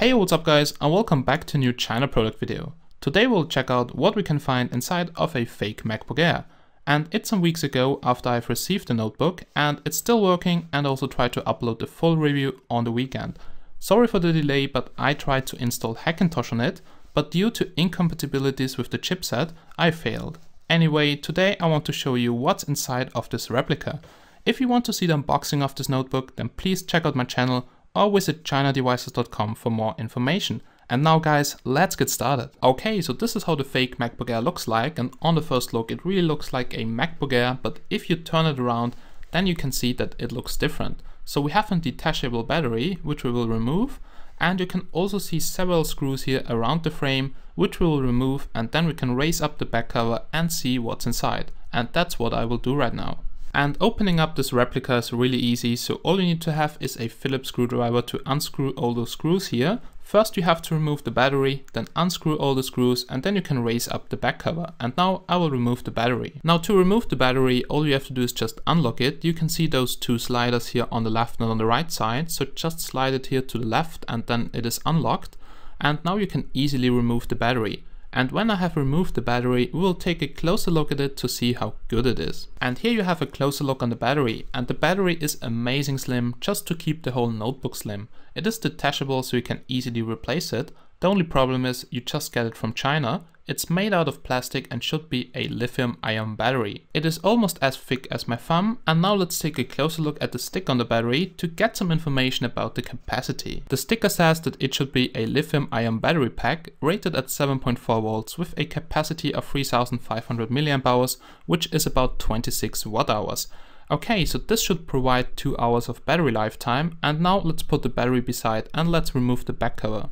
Hey what's up guys and welcome back to a new China product video. Today we'll check out what we can find inside of a fake MacBook Air. And it's some weeks ago after I've received the notebook and it's still working and also tried to upload the full review on the weekend. Sorry for the delay but I tried to install Hackintosh on it but due to incompatibilities with the chipset I failed. Anyway, today I want to show you what's inside of this replica. If you want to see the unboxing of this notebook then please check out my channel or visit chinadevices.com for more information. And now guys, let's get started. Okay, so this is how the fake MacBook Air looks like and on the first look it really looks like a MacBook Air, but if you turn it around then you can see that it looks different. So we have a detachable battery, which we will remove, and you can also see several screws here around the frame, which we will remove, and then we can raise up the back cover and see what's inside. And that's what I will do right now. And opening up this replica is really easy, so all you need to have is a Phillips screwdriver to unscrew all those screws here. First you have to remove the battery, then unscrew all the screws and then you can raise up the back cover. And now I will remove the battery. Now to remove the battery, all you have to do is just unlock it. You can see those two sliders here on the left and on the right side. So just slide it here to the left and then it is unlocked. And now you can easily remove the battery. And when I have removed the battery, we will take a closer look at it to see how good it is. And here you have a closer look on the battery. And the battery is amazing slim, just to keep the whole notebook slim. It is detachable so you can easily replace it. The only problem is you just get it from China it's made out of plastic and should be a lithium ion battery. It is almost as thick as my thumb and now let's take a closer look at the stick on the battery to get some information about the capacity. The sticker says that it should be a lithium ion battery pack rated at 7.4 volts with a capacity of 3500 mAh which is about 26 watt hours. Okay, so this should provide 2 hours of battery lifetime and now let's put the battery beside and let's remove the back cover.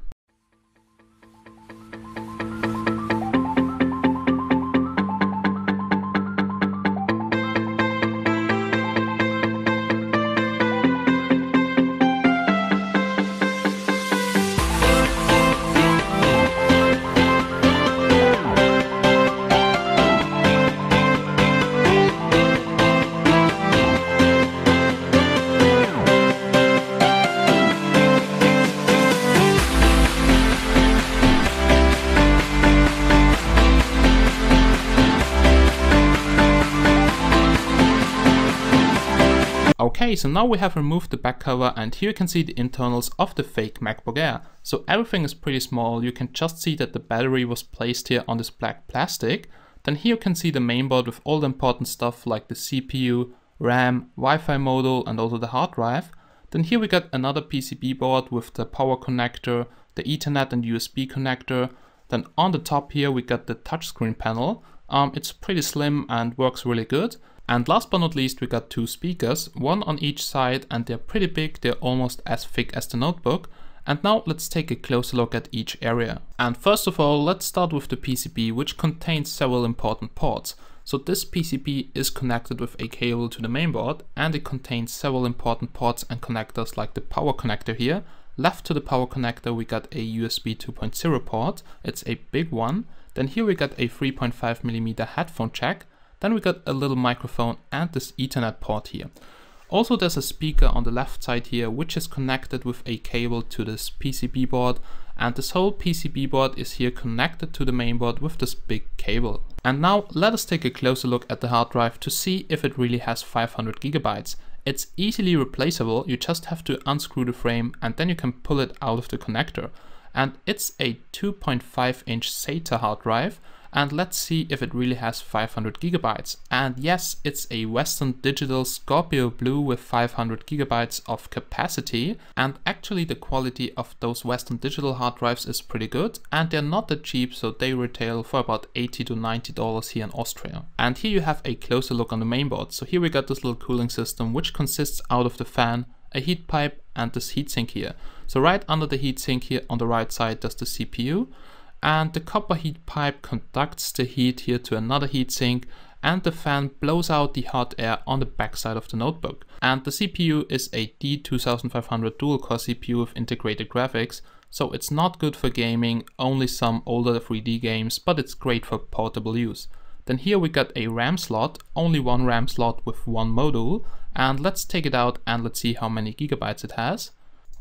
Okay, so now we have removed the back cover and here you can see the internals of the fake MacBook Air. So everything is pretty small, you can just see that the battery was placed here on this black plastic. Then here you can see the mainboard with all the important stuff like the CPU, RAM, Wi-Fi module and also the hard drive. Then here we got another PCB board with the power connector, the Ethernet and USB connector. Then on the top here we got the touchscreen panel. Um, it's pretty slim and works really good. And last but not least, we got two speakers, one on each side and they're pretty big, they're almost as thick as the notebook. And now let's take a closer look at each area. And first of all, let's start with the PCB, which contains several important ports. So this PCB is connected with a cable to the mainboard and it contains several important ports and connectors like the power connector here. Left to the power connector we got a USB 2.0 port, it's a big one. Then here we got a 3.5mm headphone jack then we got a little microphone and this ethernet port here. Also there's a speaker on the left side here which is connected with a cable to this PCB board and this whole PCB board is here connected to the mainboard with this big cable. And now let us take a closer look at the hard drive to see if it really has 500 gigabytes. It's easily replaceable, you just have to unscrew the frame and then you can pull it out of the connector. And it's a 2.5 inch SATA hard drive and let's see if it really has 500 gigabytes. And yes, it's a Western Digital Scorpio Blue with 500 gigabytes of capacity. And actually the quality of those Western Digital hard drives is pretty good and they're not that cheap, so they retail for about 80 to 90 dollars here in Austria. And here you have a closer look on the mainboard. So here we got this little cooling system which consists out of the fan, a heat pipe and this heatsink here. So right under the heatsink here on the right side there's the CPU and the copper heat pipe conducts the heat here to another heatsink and the fan blows out the hot air on the backside of the notebook. And the CPU is a D2500 dual core CPU with integrated graphics, so it's not good for gaming, only some older 3D games, but it's great for portable use. Then here we got a RAM slot, only one RAM slot with one module, and let's take it out and let's see how many gigabytes it has.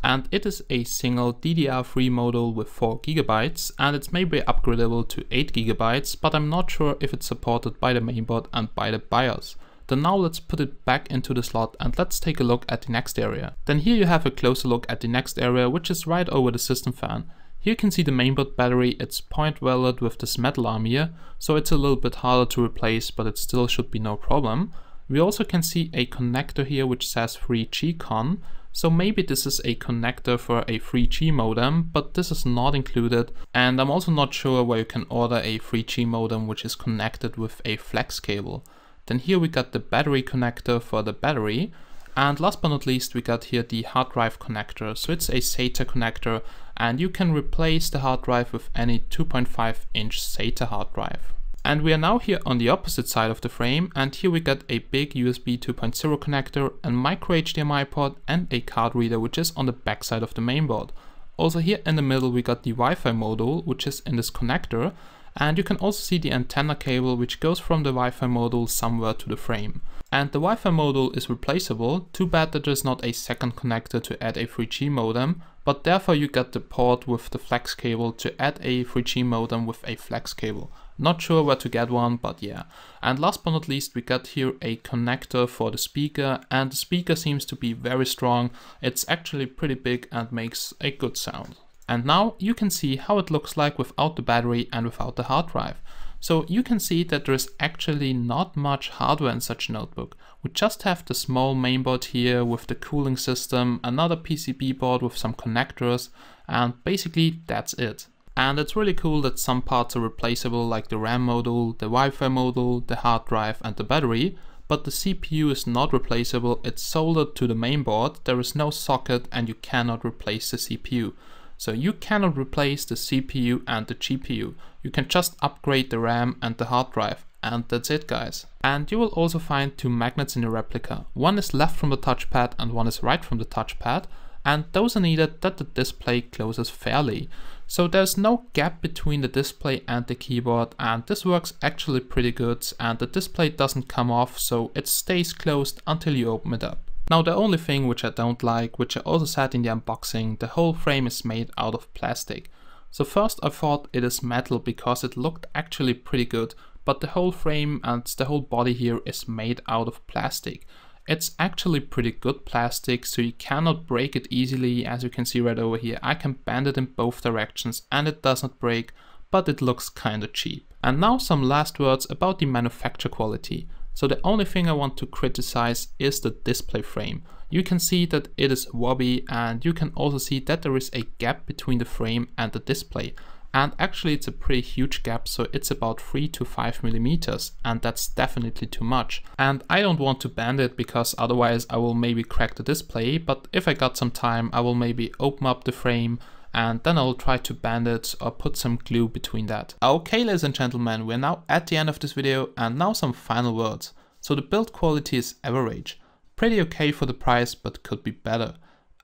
And it is a single DDR3 module with 4GB and it's maybe upgradable to 8GB, but I'm not sure if it's supported by the mainboard and by the BIOS. Then now let's put it back into the slot and let's take a look at the next area. Then here you have a closer look at the next area which is right over the system fan. Here you can see the mainboard battery, it's point welded with this metal arm here, so it's a little bit harder to replace but it still should be no problem. We also can see a connector here which says 3G con, so maybe this is a connector for a 3G modem, but this is not included. And I'm also not sure where you can order a 3G modem which is connected with a flex cable. Then here we got the battery connector for the battery. And last but not least, we got here the hard drive connector. So it's a SATA connector and you can replace the hard drive with any 2.5 inch SATA hard drive. And we are now here on the opposite side of the frame and here we got a big USB 2.0 connector, a micro HDMI port and a card reader which is on the back side of the mainboard. Also here in the middle we got the Wi-Fi module which is in this connector and you can also see the antenna cable which goes from the Wi-Fi module somewhere to the frame. And the Wi-Fi module is replaceable, too bad that there's not a second connector to add a 3G modem, but therefore you get the port with the flex cable to add a 3G modem with a flex cable. Not sure where to get one, but yeah. And last but not least, we got here a connector for the speaker, and the speaker seems to be very strong. It's actually pretty big and makes a good sound. And now you can see how it looks like without the battery and without the hard drive. So you can see that there is actually not much hardware in such a notebook. We just have the small mainboard here with the cooling system, another PCB board with some connectors, and basically that's it. And it's really cool that some parts are replaceable like the RAM module, the Wi-Fi module, the hard drive and the battery, but the CPU is not replaceable, it's soldered to the mainboard, there is no socket and you cannot replace the CPU. So you cannot replace the CPU and the GPU. You can just upgrade the RAM and the hard drive and that's it guys. And you will also find two magnets in the replica. One is left from the touchpad and one is right from the touchpad and those are needed that the display closes fairly. So there's no gap between the display and the keyboard and this works actually pretty good and the display doesn't come off so it stays closed until you open it up. Now the only thing which I don't like, which I also said in the unboxing, the whole frame is made out of plastic. So first I thought it is metal because it looked actually pretty good, but the whole frame and the whole body here is made out of plastic. It's actually pretty good plastic, so you cannot break it easily, as you can see right over here. I can bend it in both directions and it does not break, but it looks kinda cheap. And now some last words about the manufacture quality. So the only thing I want to criticize is the display frame. You can see that it is wobbly and you can also see that there is a gap between the frame and the display. And actually it's a pretty huge gap, so it's about 3 to 5 millimeters, and that's definitely too much. And I don't want to bend it because otherwise I will maybe crack the display, but if I got some time I will maybe open up the frame, and then I'll try to band it or put some glue between that. Okay ladies and gentlemen, we're now at the end of this video and now some final words. So the build quality is average, pretty okay for the price but could be better.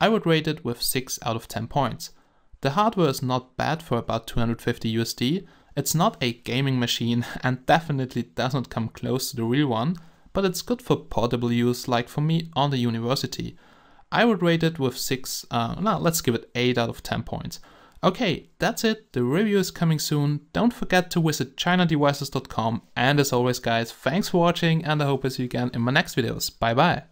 I would rate it with 6 out of 10 points. The hardware is not bad for about 250 USD, it's not a gaming machine and definitely doesn't come close to the real one, but it's good for portable use like for me on the university. I would rate it with 6, uh, no, let's give it 8 out of 10 points. Okay, that's it, the review is coming soon, don't forget to visit chinadevices.com and as always guys, thanks for watching and I hope I see you again in my next videos, bye bye!